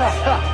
Ha ha ha!